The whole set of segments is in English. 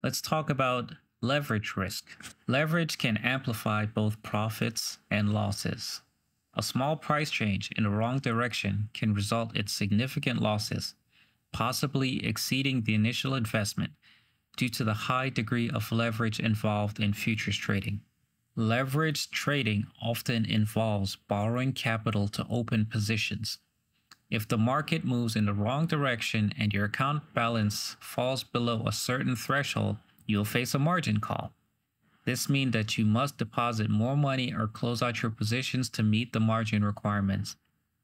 Let's talk about leverage risk. Leverage can amplify both profits and losses. A small price change in the wrong direction can result in significant losses, possibly exceeding the initial investment due to the high degree of leverage involved in futures trading. Leverage trading often involves borrowing capital to open positions. If the market moves in the wrong direction and your account balance falls below a certain threshold, you'll face a margin call. This means that you must deposit more money or close out your positions to meet the margin requirements.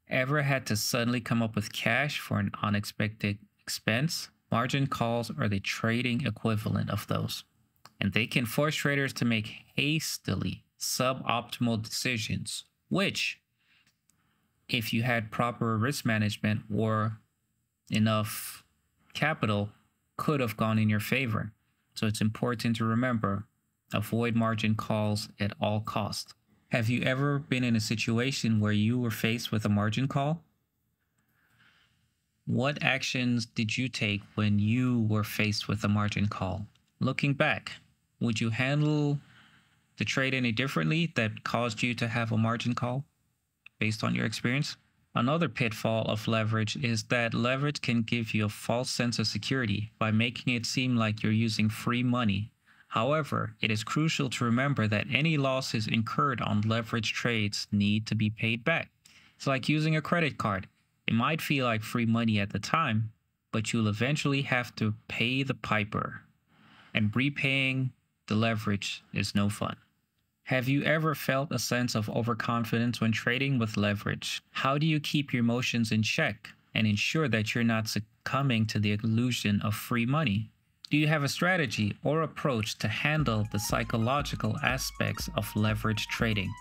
Ever had to suddenly come up with cash for an unexpected expense? Margin calls are the trading equivalent of those and they can force traders to make hastily suboptimal decisions, which, if you had proper risk management or enough capital, could have gone in your favor. So it's important to remember avoid margin calls at all costs. Have you ever been in a situation where you were faced with a margin call? What actions did you take when you were faced with a margin call? Looking back, would you handle the trade any differently that caused you to have a margin call based on your experience? Another pitfall of leverage is that leverage can give you a false sense of security by making it seem like you're using free money. However, it is crucial to remember that any losses incurred on leverage trades need to be paid back. It's like using a credit card. It might feel like free money at the time, but you'll eventually have to pay the piper. And repaying the leverage is no fun. Have you ever felt a sense of overconfidence when trading with leverage? How do you keep your emotions in check and ensure that you're not succumbing to the illusion of free money? Do you have a strategy or approach to handle the psychological aspects of leverage trading?